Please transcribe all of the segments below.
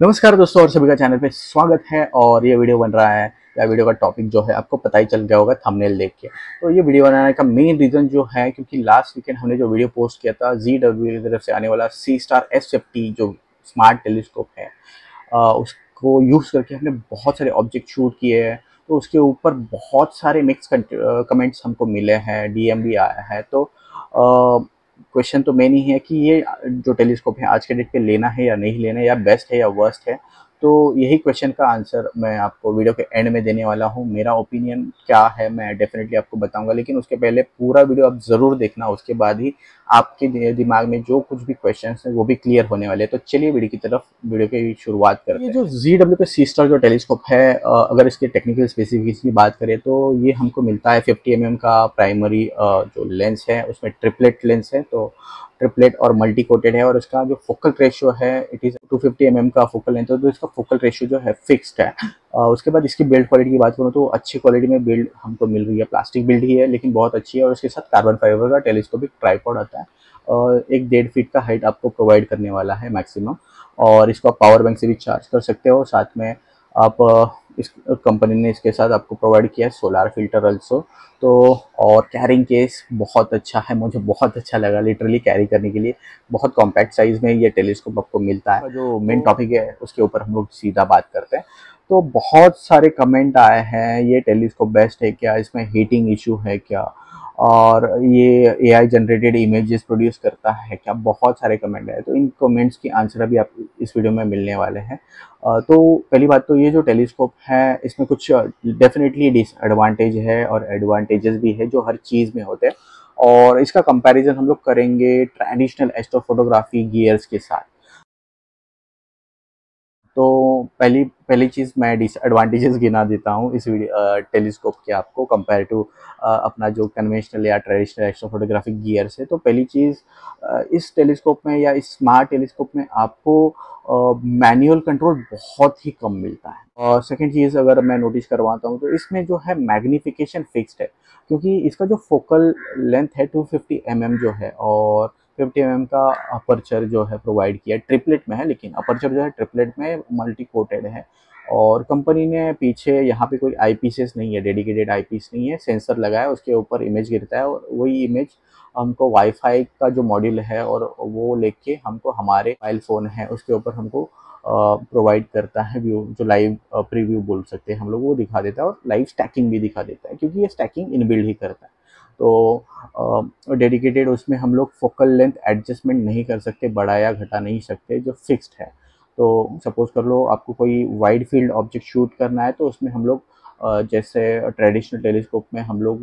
नमस्कार दोस्तों और सभी का चैनल पे स्वागत है। और ये वीडियो बन रहा है या वीडियो का टॉपिक जो है आपको पता ही चल गया होगा थंबनेल देख के। तो ये वीडियो बनाने का मेन रीज़न जो है क्योंकि लास्ट वीकेंड हमने जो वीडियो पोस्ट किया था जी डब्ल्यू की तरफ़ से आने वाला सी स्टार एस फिफ्टी जो स्मार्ट टेलीस्कोप है आ, उसको यूज़ करके हमने बहुत सारे ऑब्जेक्ट शूट किए हैं। तो उसके ऊपर बहुत सारे मिक्स कमेंट्स हमको मिले हैं डीएम भी आया है। तो क्वेश्चन तो मेन ही है कि ये जो टेलीस्कोप है, आज के डेट पे लेना है या नहीं लेना है, या बेस्ट है या वर्स्ट है तो यही क्वेश्चन का आंसर मैं आपको वीडियो के एंड में देने वाला हूँ। मेरा ओपिनियन क्या है, मैं डेफिनेटली आपको बताऊँगा, लेकिन उसके पहले पूरा वीडियो आप ज़रूर देखना, उसके बाद ही आपके दिमाग में जो कुछ भी क्वेश्चन हैं वो भी क्लियर होने वाले हैं। तो चलिए वीडियो की तरफ़ वीडियो की शुरुआत करते हैं। जो जी डब्ल्यू पे सी स्टार जो टेलीस्कोप है अगर इसके टेक्निकल स्पेसिफिकेशन की बात करें तो ये हमको मिलता है फिफ्टी एम mm का प्राइमरी जो लेंस है उसमें ट्रिपलेट लेंस है तो ट्रिपलेट और मल्टी कोटेड है और इसका जो फोकल रेशियो है इट इज़ 250 फिफ्टी एम का फोकल लेंथ है तो इसका फोकल रेशियो जो है फिक्स्ड है। उसके बाद इसकी बिल्ड क्वालिटी की बात करूँ तो अच्छी क्वालिटी में बिल्ड हमको मिल रही है। प्लास्टिक बिल्ड ही है लेकिन बहुत अच्छी है और उसके साथ कार्बन फाइबर का टेलीस्कोपिक ट्राईपॉड आता है। और एक डेढ़ फीट का हाइट आपको प्रोवाइड करने वाला है मैक्सिमम और इसको आप पावर बैंक से भी चार्ज कर सकते हो। साथ में आप इस कंपनी ने इसके साथ आपको प्रोवाइड किया है सोलार फ़िल्टर ऑल्सो तो और कैरिंग केस बहुत अच्छा है मुझे बहुत अच्छा लगा लिटरली कैरी करने के लिए। बहुत कॉम्पैक्ट साइज़ में ये टेलीस्कोप आपको मिलता है। जो मेन टॉपिक है उसके ऊपर हम लोग सीधा बात करते हैं। तो बहुत सारे कमेंट आए हैं, ये टेलीस्कोप बेस्ट है क्या? इसमें हीटिंग इशू है क्या? और ये एआई जनरेटेड इमेजेस प्रोड्यूस करता है क्या? बहुत सारे कमेंट आए तो इन कमेंट्स की आंसर अभी आप इस वीडियो में मिलने वाले हैं। तो पहली बात तो ये जो टेलीस्कोप है, इसमें कुछ डेफिनेटली डिसएडवांटेज है और एडवांटेजेस भी है जो हर चीज़ में होते हैं। और इसका कंपैरिजन हम लोग करेंगे ट्रेडिशनल एस्ट्रोफोटोग्राफी गियर्स के साथ। तो पहली पहली चीज़ मैं डिसएडवांटेजेस गिना देता हूँ इस टेलीस्कोप के आपको कंपेयर टू अपना जो कन्वेंशनल या ट्रेडिशनल एक्स्ट्रा फोटोग्राफिक गियर से। तो पहली चीज़ इस टेलीस्कोप में या इस स्मार्ट टेलीस्कोप में आपको मैनुअल कंट्रोल बहुत ही कम मिलता है। और सेकेंड चीज़ अगर मैं नोटिस करवाता हूँ तो इसमें जो है मैग्निफिकेशन फिक्स्ड है, क्योंकि इसका जो फोकल लेंथ है 250 फिफ्टी mm जो है और फिफ्टी एम का अपर्चर जो है प्रोवाइड किया ट्रिपलेट में है, लेकिन अपर्चर जो है ट्रिपलेट में मल्टी कोटेड है। और कंपनी ने पीछे यहाँ पे कोई आई नहीं है डेडिकेटेड आई नहीं है। सेंसर लगाया, उसके ऊपर इमेज गिरता है और वही इमेज हमको वाईफाई का जो मॉड्यूल है और वो लेके हमको हमारे मोबाइल फ़ोन है, उसके ऊपर हमको प्रोवाइड करता है व्यू जो लाइव प्रीव्यू बोल सकते हैं हम लोग, वो दिखा देता है और लाइव स्टैकिंग भी दिखा देता है, क्योंकि ये स्टैकिंग इनबिल्ड ही करता है। तो डेडिकेटेड उसमें हम लोग फोकल लेंथ एडजस्टमेंट नहीं कर सकते बढ़ा या घटा नहीं सकते जो फिक्स्ड है। तो सपोज़ कर लो आपको कोई वाइड फ़ील्ड ऑब्जेक्ट शूट करना है तो उसमें हम लोग जैसे ट्रेडिशनल टेलीस्कोप में हम लोग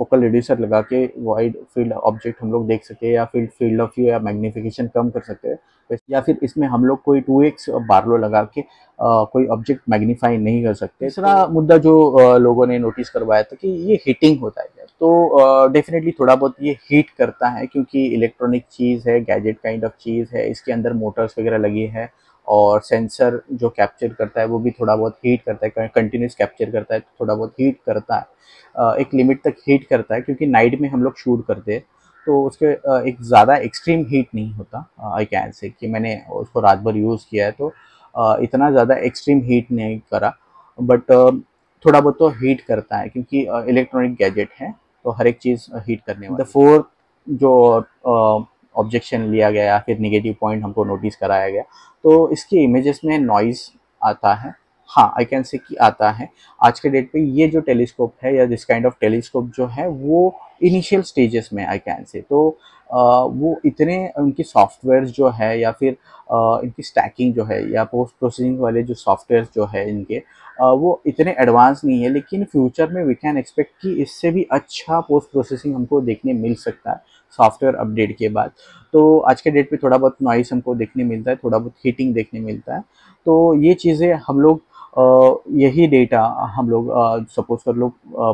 फोकल रिड्यूसर लगा के वाइड फ़ील्ड ऑब्जेक्ट हम लोग देख सके या फिर फ़ील्ड ऑफ़ व्यू या मैग्निफिकेशन कम कर सकते हैं। या फिर इसमें हम लोग कोई टू एक्स बारलो लगा के आ, कोई ऑब्जेक्ट मैग्नीफाई नहीं कर सकते। तीसरा मुद्दा जो आ, लोगों ने नोटिस करवाया था कि ये हीटिंग होता है तो डेफिनेटली थोड़ा बहुत ये हीट करता है क्योंकि इलेक्ट्रॉनिक चीज़ है गैजेट काइंड ऑफ़ चीज़ है, इसके अंदर मोटर्स वगैरह लगी है और सेंसर जो कैप्चर करता है वो भी थोड़ा बहुत हीट करता है कंटिन्यूस कैप्चर करता है, थोड़ा बहुत हीट करता है। एक लिमिट तक हीट करता है क्योंकि नाइट में हम लोग शूट करते हैं तो उसके एक ज़्यादा एक्सट्रीम हीट नहीं होता आई कैन से कि मैंने उसको रात भर यूज़ किया है तो इतना ज़्यादा एक्सट्रीम हीट नहीं करा बट थोड़ा बहुत तो हीट करता है क्योंकि इलेक्ट्रॉनिक गैजेट है तो हर एक चीज़ हीट करने वाली द फोर्थ जो ऑब्जेक्शन लिया गया या फिर निगेटिव पॉइंट हमको नोटिस कराया गया तो इसके इमेजेस में नॉइज़ आता है। हाँ आई कैन से कि आता है। आज के डेट पे ये जो टेलीस्कोप है या दिस काइंड ऑफ़ टेलीस्कोप जो है वो इनिशियल स्टेजेस में आई कैन से तो वो इतने उनकी सॉफ्टवेयर जो है या फिर इनकी स्टैकिंग जो है या पोस्ट प्रोसेसिंग वाले जो सॉफ्टवेयर जो है इनके वो इतने एडवांस नहीं है, लेकिन फ्यूचर में वी कैन एक्सपेक्ट कि इससे भी अच्छा पोस्ट प्रोसेसिंग हमको देखने मिल सकता है सॉफ्टवेयर अपडेट के बाद। तो आज के डेट पे थोड़ा बहुत नॉइस हमको देखने मिलता है, थोड़ा बहुत हीटिंग देखने मिलता है। तो ये चीज़ें हम लोग यही डेटा हम लोग सपोज़ कर लो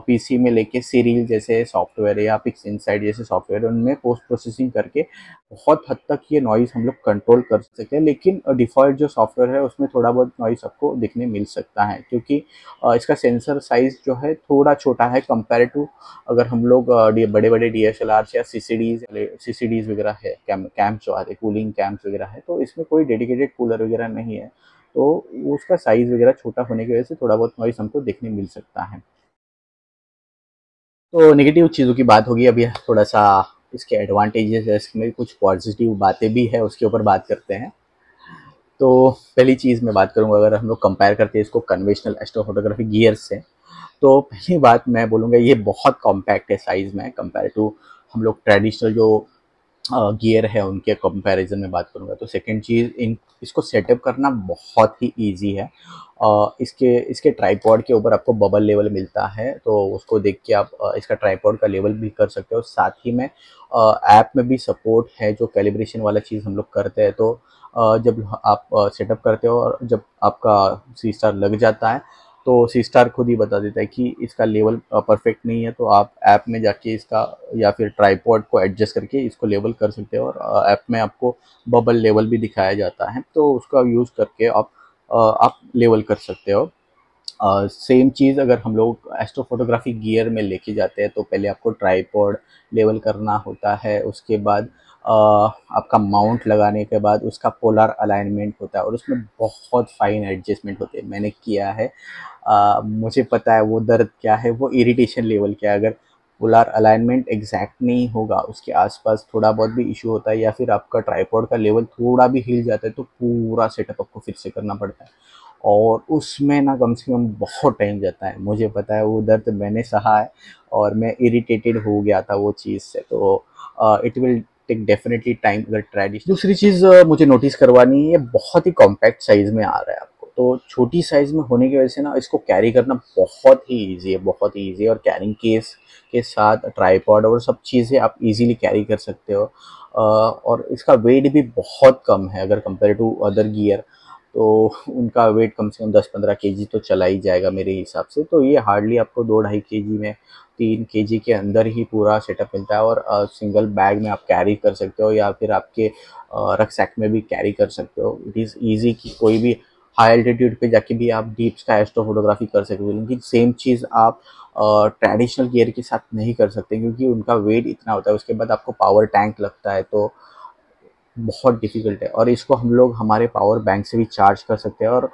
पीसी में लेके सीरियल जैसे सॉफ्टवेयर या पिक्स इनसाइड जैसे सॉफ्टवेयर उनमें पोस्ट प्रोसेसिंग करके बहुत हद तक ये नॉइज़ हम लोग कंट्रोल कर सकते हैं। लेकिन डिफ़ॉल्ट जो सॉफ्टवेयर है, उसमें थोड़ा बहुत नॉइज़ आपको दिखने मिल सकता है, क्योंकि इसका सेंसर साइज़ जो है थोड़ा छोटा है कंपेयर टू अगर हम लोग बड़े बड़े डी एस एल आर या सी सी डीज सी सी डीज वगैरह है कैम कैम्प जो आते हैं कूलिंग कैम्प्स वगैरह है तो इसमें कोई डेडिकेटेड कूलर वगैरह नहीं है। तो उसका साइज़ वगैरह छोटा होने की वजह से थोड़ा बहुत नॉइस हमको देखने मिल सकता है। तो नेगेटिव चीज़ों की बात होगी, अभी थोड़ा सा इसके एडवांटेजेस है इसमें कुछ पॉजिटिव बातें भी है, उसके ऊपर बात करते हैं। तो पहली चीज़ मैं बात करूँगा, अगर हम लोग कंपेयर करते हैं इसको कन्वेशनल एस्ट्रोफोटोग्राफी गियर से तो पहली बात मैं बोलूँगा ये बहुत कॉम्पैक्ट है साइज़ में कंपेयर टू हम लोग ट्रेडिशनल जो गियर है उनके कंपैरिजन में बात करूँगा तो सेकंड चीज़ इन इसको सेटअप करना बहुत ही इजी है। uh, इसके इसके ट्राईपॉड के ऊपर आपको बबल लेवल मिलता है तो उसको देख के आप इसका ट्राईपॉड का लेवल भी कर सकते हो। साथ ही में ऐप में भी सपोर्ट है जो कैलिब्रेशन वाला चीज़ हम लोग करते हैं तो आ, जब आप सेटअप करते हो और जब आपका सी स्टार लग जाता है तो सी स्टार खुद ही बता देता है कि इसका लेवल परफेक्ट नहीं है तो आप ऐप में जाके इसका, या फिर ट्राईपॉड को एडजस्ट करके इसको लेवल कर सकते हो और ऐप में आपको बबल लेवल भी दिखाया जाता है तो उसका यूज़ करके आप आप लेवल कर सकते हो। सेम चीज़ अगर हम लोग एस्ट्रोफोटोग्राफी गियर में लेके जाते हैं तो पहले आपको ट्राईपॉड लेवल करना होता है उसके बाद आपका माउंट लगाने के बाद उसका पोलर अलाइनमेंट होता है और उसमें बहुत फाइन एडजस्टमेंट होते हैं। मैंने किया है। आ, मुझे पता है वो दर्द क्या है वो इरिटेशन लेवल क्या है। अगर पोलर अलाइनमेंट एग्जैक्ट नहीं होगा उसके आसपास थोड़ा बहुत भी इशू होता है या फिर आपका ट्राईपोर्ड का लेवल थोड़ा भी हिल जाता है तो पूरा सेटअप आपको फिर से करना पड़ता है। और उसमें ना कम से कम बहुत टाइम जाता है। मुझे पता है वो दर्द मैंने सहा है और मैं इरिटेटेड हो गया था वो चीज़ से तो it will take definitely time अगर ट्रेडिश दूसरी चीज़ मुझे नोटिस करवानी है, ये बहुत ही कॉम्पैक्ट साइज़ में आ रहा है आपको। तो छोटी साइज़ में होने की वजह से ना इसको कैरी करना बहुत ही ईजी है, बहुत ही ईजी है और कैरिंग केस के साथ ट्राईपॉड और सब चीज़ें आप इजीली कैरी कर सकते हो। और इसका वेट भी बहुत कम है अगर कंपेयर टू अदर गियर तो उनका वेट कम से कम दस पंद्रह के तो चला ही जाएगा मेरे हिसाब से। तो ये हार्डली आपको दो ढाई के में, तीन के के अंदर ही पूरा सेटअप मिलता है और सिंगल बैग में आप कैरी कर सकते हो या फिर आपके रक्सैक में भी कैरी कर सकते हो। इट इज़ ईजी कि कोई भी हाई एल्टीट्यूड पे जाके भी आप डीप स्काई एस्ट्रो फोटोग्राफी कर सकते हो। लेकिन सेम चीज़ आप ट्रेडिशनल गियर के साथ नहीं कर सकते क्योंकि उनका वेट इतना होता है, उसके बाद आपको पावर टैंक लगता है तो बहुत डिफ़िकल्ट है। और इसको हम लोग हमारे पावर बैंक से भी चार्ज कर सकते हैं। और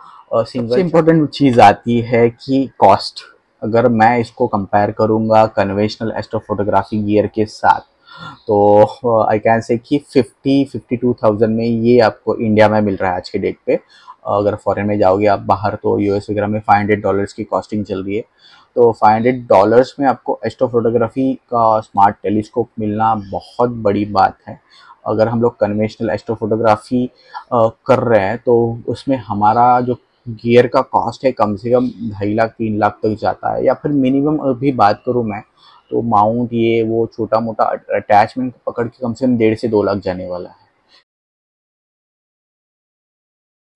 सिंगल इम्पोर्टेंट चीज़ आती है कि कॉस्ट अगर मैं इसको कंपेयर करूँगा कन्वेंशनल एस्ट्रोफोटोग्राफी गियर के साथ तो आई कैन से कि फिफ्टी फिफ्टी टू थाउज़ेंड में ये आपको इंडिया में मिल रहा है आज के डेट पे। अगर फॉरेन में जाओगे आप बाहर तो यूएस वगैरह में फाइव हंड्रेड डॉलर्स की कॉस्टिंग चल रही है। तो फाइव हंड्रेड डॉलर्स में आपको एस्ट्रोफोटोग्राफी का स्मार्ट टेलीस्कोप मिलना बहुत बड़ी बात है। अगर हम लोग कन्वेंशनल एस्ट्रोफोटोग्राफी कर रहे हैं तो उसमें हमारा जो गियर का कॉस्ट है कम से कम ढाई लाख तीन लाख तक जाता है या फिर मिनिमम अभी बात करूँ मैं तो माउंट ये वो छोटा मोटा अटैचमेंट पकड़ के कम से कम डेढ़ से दो लाख जाने वाला है।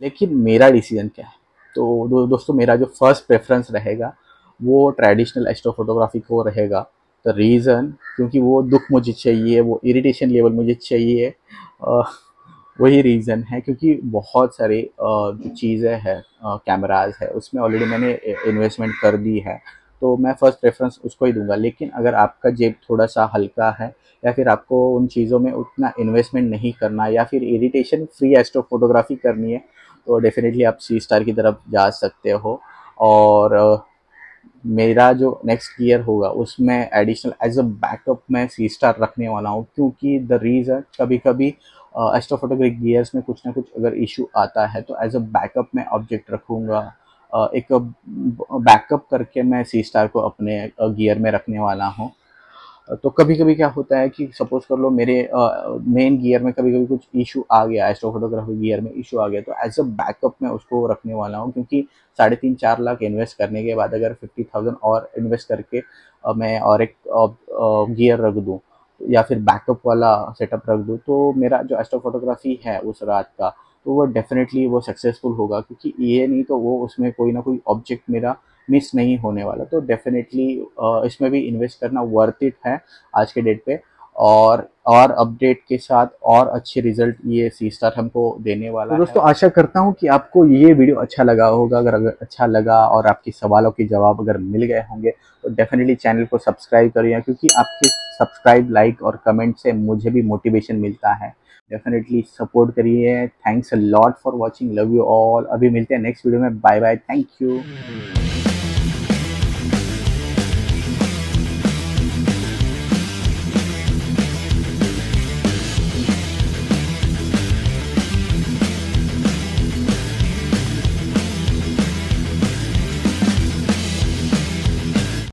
लेकिन मेरा डिसीज़न क्या है? तो दो, दोस्तों मेरा जो फ़र्स्ट प्रेफरेंस रहेगा वो ट्रेडिशनल एस्ट्रोफोटोग्राफी को रहेगा। रीज़न क्योंकि वो दुख मुझे चाहिए, वो इरिटेशन लेवल मुझे चाहिए वही रीज़न है, क्योंकि बहुत सारे जो चीज़ें हैं कैमराज है, उसमें ऑलरेडी मैंने इन्वेस्टमेंट कर दी है तो मैं फ़र्स्ट प्रेफरेंस उसको ही दूँगा, लेकिन अगर आपका जेब थोड़ा सा हल्का है, या फिर आपको उन चीज़ों में उतना इन्वेस्टमेंट नहीं करना, या फिर इरिटेशन फ्री एस्ट्रो फोटोग्राफी करनी है तो डेफिनेटली आप सी स्टार की तरफ़ जा सकते हो, और मेरा जो नेक्स्ट ईयर होगा, उसमें एडिशनल एज अ बैकअप मैं सी स्टार रखने वाला हूँ, क्योंकि द रीज़न कभी कभी एस्ट्रोफोटोग्राफी गियर्स में कुछ ना कुछ अगर इशू आता है तो एज अ बैकअप मैं ऑब्जेक्ट रखूँगा। एक बैकअप करके मैं सी स्टार को अपने गियर में रखने वाला हूँ। तो कभी कभी क्या होता है कि सपोज़ कर लो मेरे मेन गियर में कभी कभी कुछ इशू आ गया एस्ट्रो फोटोग्राफी गियर में इशू आ गया तो एज अ बैकअप मैं उसको रखने वाला हूँ क्योंकि साढ़े तीन चार लाख इन्वेस्ट करने के बाद अगर फिफ्टी थाउज़ेंड और इन्वेस्ट करके मैं और एक गियर रख दूँ या फिर बैकअप वाला सेटअप रख दूँ तो मेरा जो एस्ट्रो फोटोग्राफी है उस रात का तो वो डेफिनेटली वो सक्सेसफुल होगा क्योंकि ये नहीं तो वो उसमें कोई ना कोई ऑब्जेक्ट मेरा मिस नहीं होने वाला। तो डेफिनेटली इसमें भी इन्वेस्ट करना वर्थ इट है आज के डेट पे। और और अपडेट के साथ और अच्छे रिज़ल्ट ये सी स्टार हमको देने वाला तो दोस्तों आशा करता हूँ कि आपको ये वीडियो अच्छा लगा होगा। अगर अगर अच्छा लगा और आपके सवालों के जवाब अगर मिल गए होंगे तो डेफिनेटली चैनल को सब्सक्राइब करिए क्योंकि आपके सब्सक्राइब लाइक और कमेंट से मुझे भी मोटिवेशन मिलता है। डेफिनेटली सपोर्ट करिए। Thanks a lot for watching love you all अभी मिलते हैं नेक्स्ट वीडियो में। Bye bye thank you